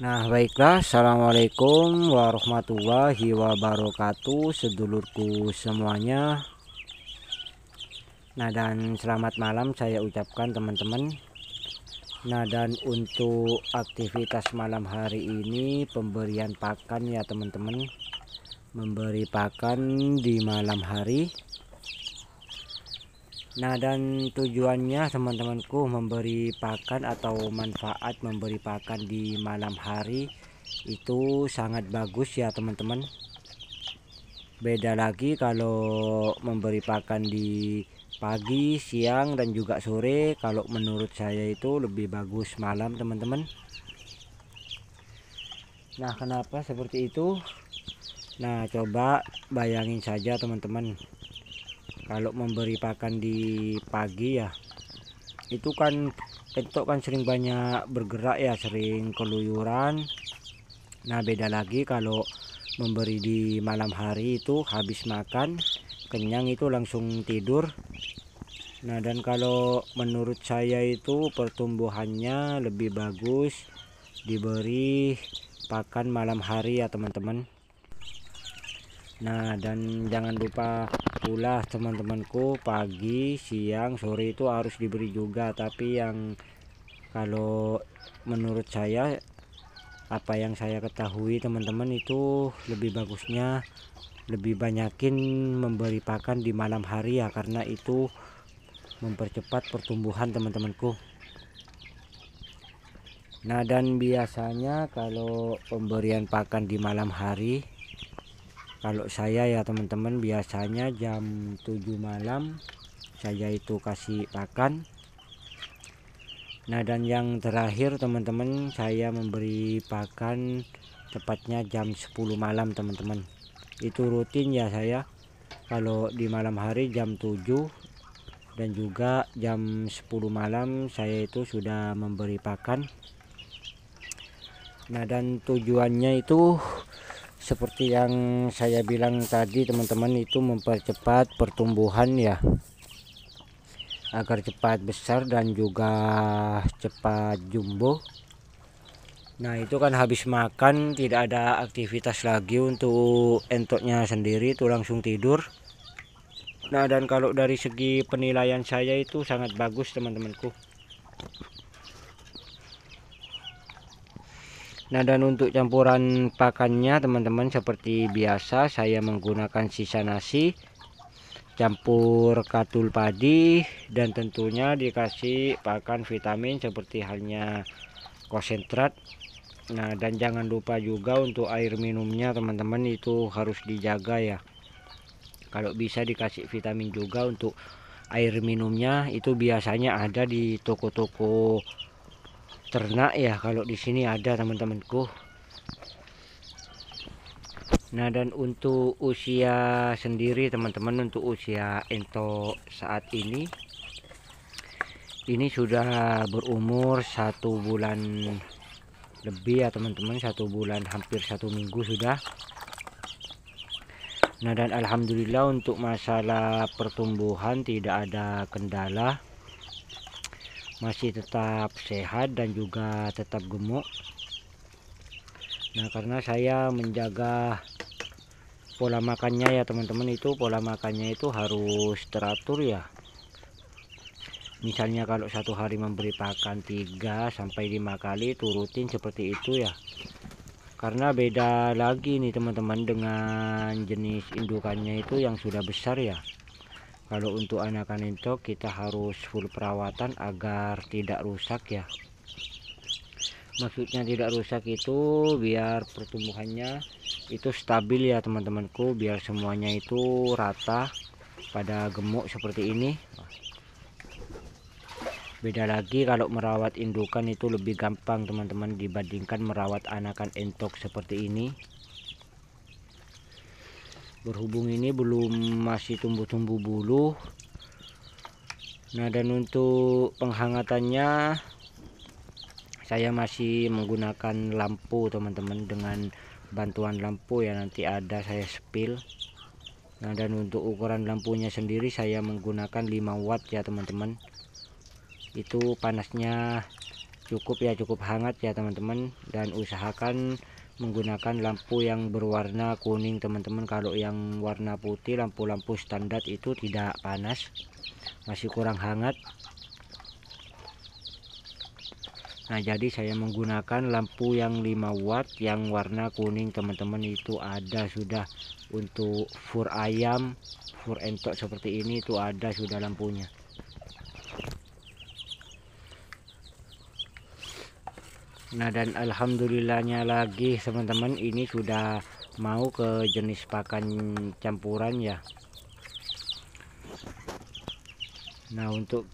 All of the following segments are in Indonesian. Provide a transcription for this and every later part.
Nah baiklah. Assalamualaikum warahmatullahi wabarakatuh Sedulurku semuanya. Nah dan selamat malam saya ucapkan teman-teman. Nah dan untuk aktivitas malam hari ini Pemberian pakan ya teman-teman. Memberi pakan di malam hari Nah dan tujuannya teman-temanku memberi pakan atau manfaat memberi pakan di malam hari itu sangat bagus ya teman-teman. Beda lagi kalau memberi pakan di pagi siang dan juga sore. Kalau menurut saya itu lebih bagus malam teman-teman. Nah kenapa seperti itu? Nah coba bayangin saja teman-teman kalau memberi pakan di pagi ya itu kan entok kan sering banyak bergerak ya sering keluyuran. Nah beda lagi kalau memberi di malam hari itu habis makan kenyang itu langsung tidur. Nah dan kalau menurut saya itu pertumbuhannya lebih bagus diberi pakan malam hari ya teman-teman. Nah dan jangan lupa pula teman-temanku pagi siang sore itu harus diberi juga. Tapi yang kalau menurut saya apa yang saya ketahui teman-teman itu lebih bagusnya lebih banyakin memberi pakan di malam hari ya. Karena itu mempercepat pertumbuhan teman-temanku. Nah dan biasanya kalau pemberian pakan di malam hari kalau saya ya teman-teman biasanya jam 7 malam saya itu kasih pakan. Nah dan yang terakhir teman-teman saya memberi pakan tepatnya jam 10 malam teman-teman. Itu rutin ya saya. Kalau di malam hari jam 7 dan juga jam 10 malam saya itu sudah memberi pakan. Nah dan tujuannya itu seperti yang saya bilang tadi teman-teman itu mempercepat pertumbuhan ya. Agar cepat besar dan juga cepat jumbo. Nah itu kan habis makan tidak ada aktivitas lagi untuk entoknya sendiri itu langsung tidur. Nah dan kalau dari segi penilaian saya itu sangat bagus teman-temanku Nah dan untuk campuran pakannya teman-teman seperti biasa saya menggunakan sisa nasi campur katul padi dan tentunya dikasih pakan vitamin seperti halnya konsentrat Nah dan jangan lupa juga untuk air minumnya teman-teman itu harus dijaga ya. Kalau bisa dikasih vitamin juga untuk air minumnya itu biasanya ada di toko-toko ternak ya kalau di sini ada teman-temanku. Nah dan untuk usia sendiri teman-teman untuk usia ento saat ini ini sudah berumur satu bulan lebih ya teman-teman. Satu bulan hampir satu minggu sudah. Nah dan alhamdulillah untuk masalah pertumbuhan tidak ada kendala masih tetap sehat dan juga tetap gemuk. Nah karena saya menjaga pola makannya ya teman-teman itu pola makannya itu harus teratur ya. Misalnya kalau satu hari memberi pakan 3 sampai 5 kali itu rutin seperti itu ya. Karena beda lagi nih teman-teman dengan jenis indukannya itu yang sudah besar ya kalau untuk anakan entok kita harus full perawatan agar tidak rusak ya. Maksudnya tidak rusak itu biar pertumbuhannya itu stabil ya teman-temanku. Biar semuanya itu rata pada gemuk seperti ini. Beda lagi kalau merawat indukan itu lebih gampang teman-teman dibandingkan merawat anakan entok seperti ini berhubung ini belum masih tumbuh-tumbuh bulu nah dan untuk penghangatannya saya masih menggunakan lampu teman-teman dengan bantuan lampu ya nanti ada saya spill nah dan untuk ukuran lampunya sendiri saya menggunakan 5 watt ya teman-teman. Itu panasnya cukup ya cukup hangat ya teman-teman. Dan usahakan menggunakan lampu yang berwarna kuning teman-teman. Kalau yang warna putih lampu-lampu standar itu tidak panas masih kurang hangat. Nah jadi saya menggunakan lampu yang 5 watt yang warna kuning teman-teman. Itu ada sudah untuk fur ayam fur entok seperti ini itu ada sudah lampunya Nah dan alhamdulillahnya lagi teman-teman ini sudah mau ke jenis pakan campuran ya. Nah untuk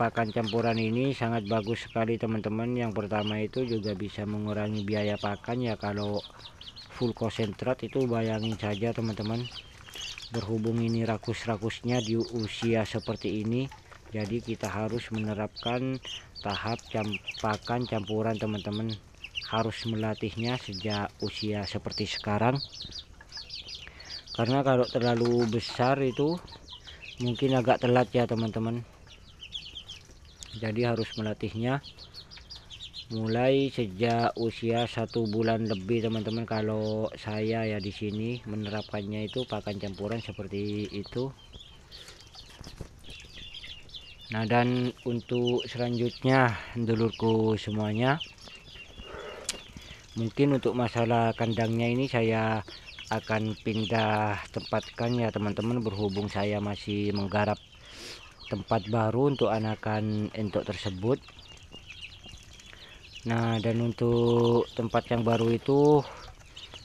pakan campuran ini sangat bagus sekali teman-teman. Yang pertama itu juga bisa mengurangi biaya pakan ya. Kalau full konsentrat itu bayangin saja teman-teman. Berhubung ini rakus-rakusnya di usia seperti ini jadi kita harus menerapkan tahap pakan campuran teman-teman. Harus melatihnya sejak usia seperti sekarang. Karena kalau terlalu besar itu mungkin agak telat ya teman-teman. Jadi harus melatihnya mulai sejak usia satu bulan lebih teman-teman. Kalau saya ya di sini menerapkannya itu pakan campuran seperti itu nah dan untuk selanjutnya dulurku semuanya mungkin untuk masalah kandangnya ini saya akan pindah tempatkan ya teman-teman. Berhubung saya masih menggarap tempat baru untuk anakan entok tersebut. Nah dan untuk tempat yang baru itu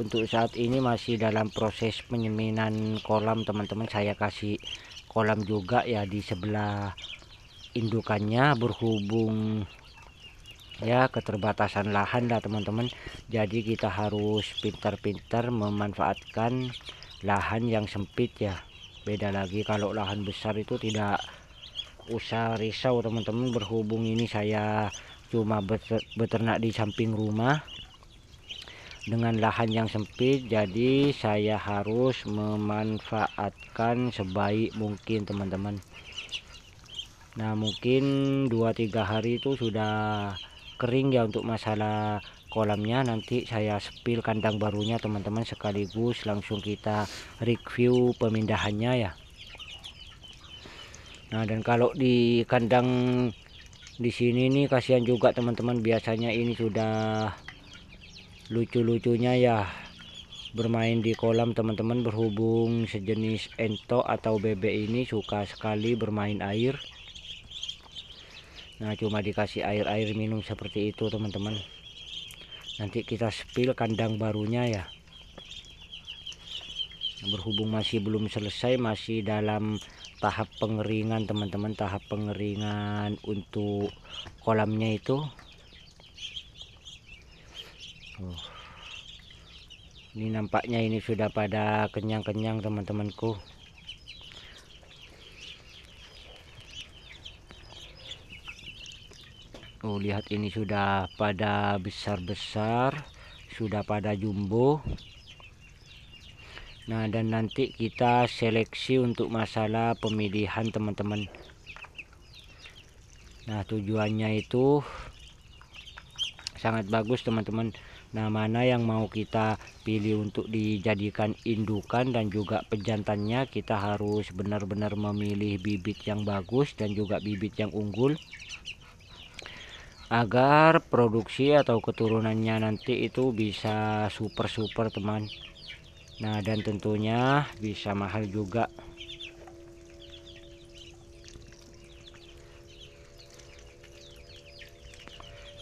untuk saat ini masih dalam proses penyeminan kolam. Teman-teman saya kasih kolam juga ya di sebelah indukannya berhubung ya keterbatasan lahan lah teman-teman. Jadi kita harus pintar-pintar memanfaatkan lahan yang sempit ya. Beda lagi kalau lahan besar itu tidak usah risau teman-teman. Berhubung ini saya cuma beternak di samping rumah dengan lahan yang sempit jadi saya harus memanfaatkan sebaik mungkin teman-teman nah mungkin 2-3 hari itu sudah kering ya untuk masalah kolamnya. Nanti saya spill kandang barunya teman-teman sekaligus langsung kita review pemindahannya ya. Nah dan kalau di kandang di sini nih kasihan juga teman-teman biasanya ini sudah lucu-lucunya ya. Bermain di kolam teman-teman berhubung sejenis ento atau bebek ini suka sekali bermain air nah cuma dikasih air-air minum seperti itu teman-teman. Nanti kita spill kandang barunya ya. Berhubung masih belum selesai masih dalam tahap pengeringan teman-teman. Tahap pengeringan untuk kolamnya itu. Oh. ini nampaknya ini sudah pada kenyang-kenyang teman-temanku Lihat ini sudah pada besar-besar sudah pada jumbo. Nah dan nanti kita seleksi untuk masalah pemilihan teman-teman. Nah tujuannya itu sangat bagus teman-teman. Nah mana yang mau kita pilih untuk dijadikan indukan dan juga pejantannya kita harus benar-benar memilih bibit yang bagus dan juga bibit yang unggul agar produksi atau keturunannya nanti itu bisa super-super teman. Nah dan tentunya bisa mahal juga.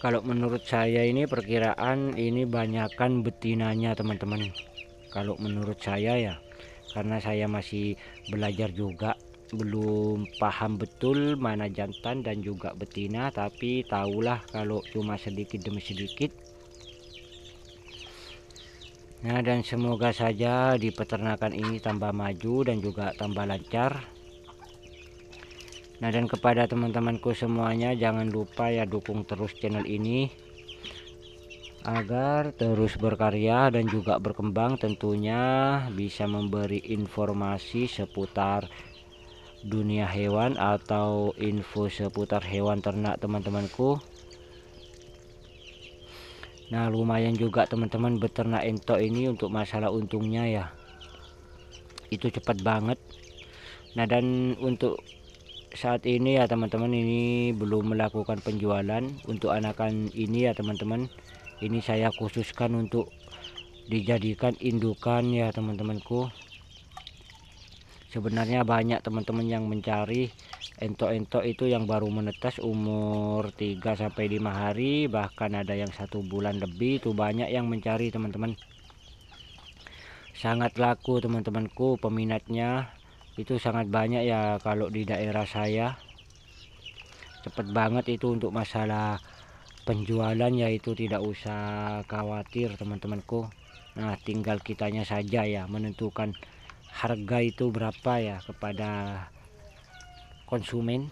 Kalau menurut saya ini perkiraan ini banyakkan betinanya teman-teman. Kalau menurut saya ya karena saya masih belajar juga belum paham betul mana jantan dan juga betina tapi tahulah kalau cuma sedikit demi sedikit. Nah dan semoga saja di peternakan ini tambah maju dan juga tambah lancar. Nah dan kepada teman-temanku semuanya jangan lupa ya dukung terus channel ini agar terus berkarya dan juga berkembang. Tentunya bisa memberi informasi seputar dunia hewan atau info seputar hewan ternak teman-temanku. Nah lumayan juga teman-teman beternak entok ini untuk masalah untungnya ya. Itu cepat banget. Nah dan untuk saat ini ya teman-teman ini belum melakukan penjualan. Untuk anakan ini ya teman-teman Ini saya khususkan untuk dijadikan indukan ya teman-temanku Sebenarnya banyak teman-teman yang mencari entok-entok itu yang baru menetas umur 3 sampai 5 hari bahkan ada yang satu bulan lebih. Itu banyak yang mencari teman-teman. Sangat laku teman-temanku peminatnya. Itu sangat banyak ya kalau di daerah saya. Cepet banget itu untuk masalah penjualan yaitu tidak usah khawatir teman-temanku. Nah tinggal kitanya saja ya menentukan harga itu berapa ya kepada konsumen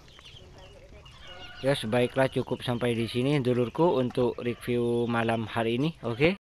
ya sebaiklah cukup sampai di sini dulurku untuk review malam hari ini oke okay?